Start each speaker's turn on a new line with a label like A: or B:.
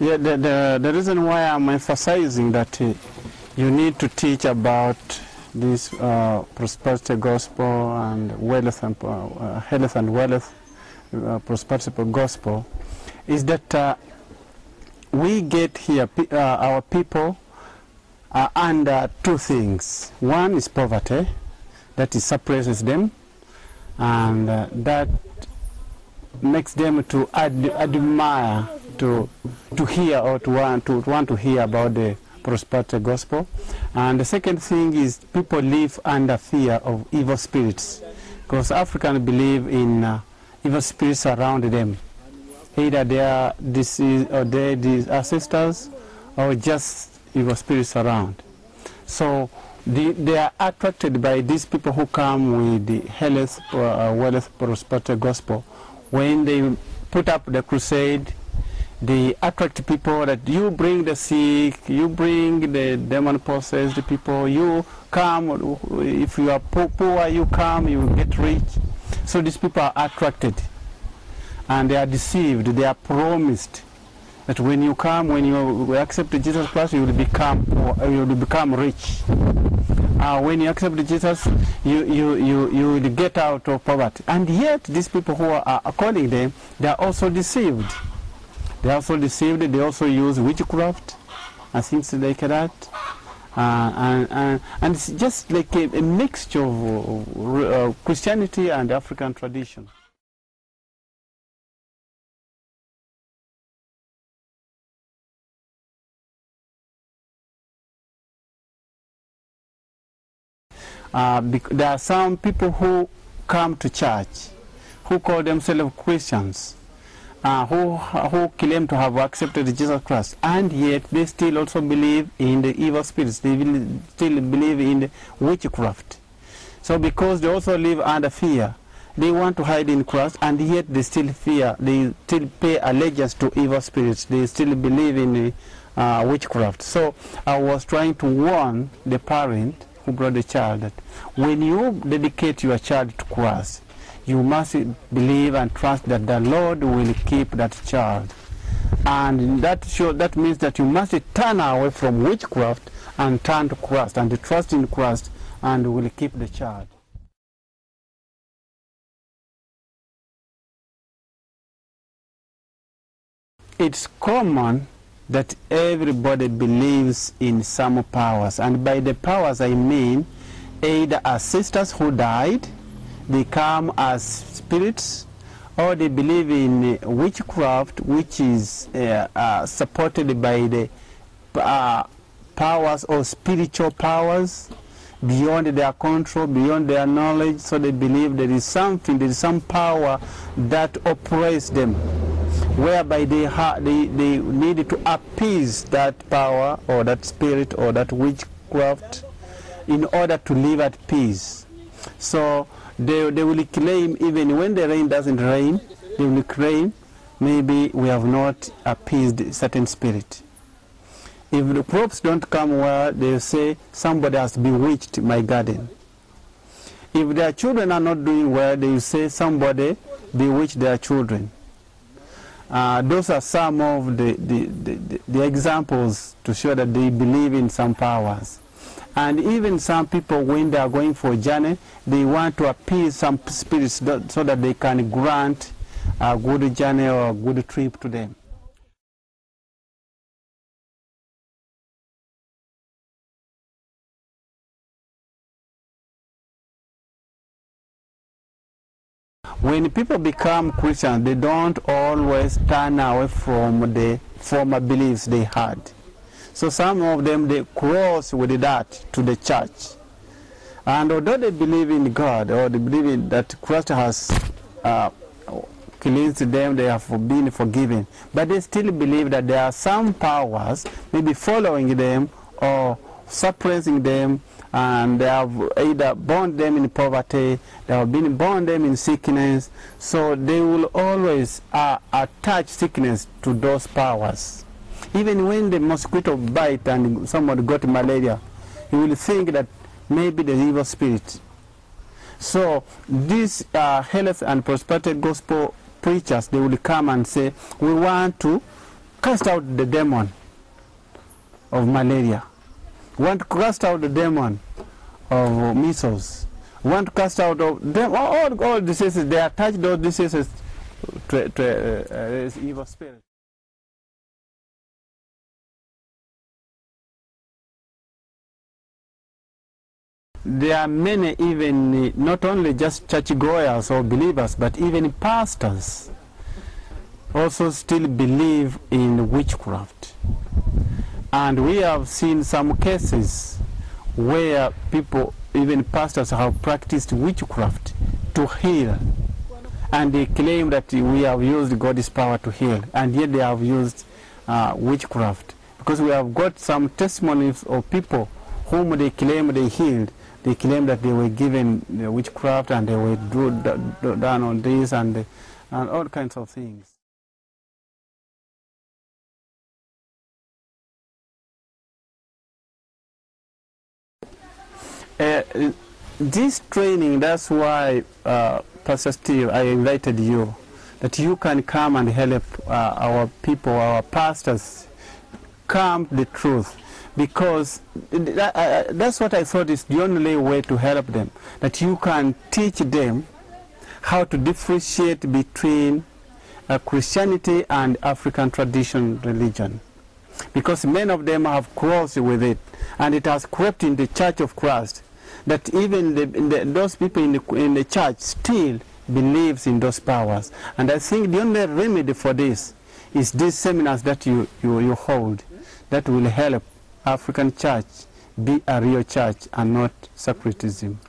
A: Yeah, the, the, the reason why I'm emphasizing that uh, you need to teach about this uh, prosperity gospel and wealth and uh, health and wealth uh, prosperity gospel is that uh, we get here uh, our people are under two things. One is poverty that suppresses them, and uh, that makes them to ad- admire to to hear or to want to want to hear about the prosperity gospel. And the second thing is people live under fear of evil spirits, because Africans believe in uh, evil spirits around them, either they are deceased or they the ancestors or just evil spirits around. So the, they are attracted by these people who come with the health, uh, wealth, prosperity gospel. When they put up the crusade, they attract people that you bring the sick, you bring the demon possessed people, you come, if you are poor, you come, you get rich. So these people are attracted and they are deceived, they are promised that when you come, when you accept Jesus Christ, you will become poor, you will become rich. Uh, when you accept Jesus, you, you, you, you will get out of poverty. And yet, these people who are calling them, they are also deceived. They also deceived. They also use witchcraft and things like that. Uh, and, and, and it's just like a, a mixture of uh, Christianity and African tradition. Uh, there are some people who come to church who call themselves Christians, uh, who, who claim to have accepted Jesus Christ, and yet they still also believe in the evil spirits, they still believe in witchcraft. So, because they also live under fear, they want to hide in Christ, and yet they still fear, they still pay allegiance to evil spirits, they still believe in uh, witchcraft. So, I was trying to warn the parent who brought the child that when you dedicate your child to Christ, you must believe and trust that the Lord will keep that child. And that show, that means that you must turn away from witchcraft and turn to Christ and trust in Christ and will keep the child. It's common that everybody believes in some powers, and by the powers I mean either as sisters who died, they come as spirits, or they believe in witchcraft, which is uh, uh, supported by the uh, powers or spiritual powers beyond their control, beyond their knowledge. So they believe there is something, there is some power that oppresses them, whereby they, they, they need to appease that power or that spirit or that witchcraft in order to live at peace. So they, they will claim, even when the rain doesn't rain, they will claim maybe we have not appeased certain spirit. If the crops don't come well, they say somebody has bewitched my garden. If their children are not doing well, they will say somebody bewitched their children. Uh, those are some of the, the, the, the examples to show that they believe in some powers. And even some people, when they are going for a journey, they want to appease some spirits so that they can grant a good journey or a good trip to them. When people become Christians, they don't always turn away from the former beliefs they had. So some of them they cross with that to the church. And although they believe in God or they believe in that Christ has uh, cleansed them, they have been forgiven, but they still believe that there are some powers maybe following them or suppressing them and they have either born them in poverty, they have been born them in sickness, so they will always uh, attach sickness to those powers. Even when the mosquito bite and someone got malaria, you will think that maybe the evil spirit. So these uh, health and prosperity gospel preachers, they will come and say, we want to cast out the demon of malaria. We want to cast out the demon of measles. We want to cast out of them, all, all diseases. They attach those diseases to, to uh, uh, evil spirit. There are many, even uh, not only just churchgoers or believers, but even pastors also still believe in witchcraft. And we have seen some cases where people, even pastors, have practiced witchcraft to heal. And they claim that we have used God's power to heal, and yet they have used uh, witchcraft. Because we have got some testimonies of people whom they claim they healed. They claim that they were given witchcraft and they were do, do, done on this and, and all kinds of things. Uh, this training, that's why, uh, Pastor Steve, I invited you, that you can come and help uh, our people, our pastors, come the truth. Because that, uh, that's what I thought is the only way to help them, that you can teach them how to differentiate between uh, Christianity and African tradition religion. Because many of them have crossed with it, and it has crept in the Church of Christ that even the, the, those people in the, in the church still believes in those powers. And I think the only remedy for this is these seminars that you, you, you hold that will help African church be a real church and not separatism.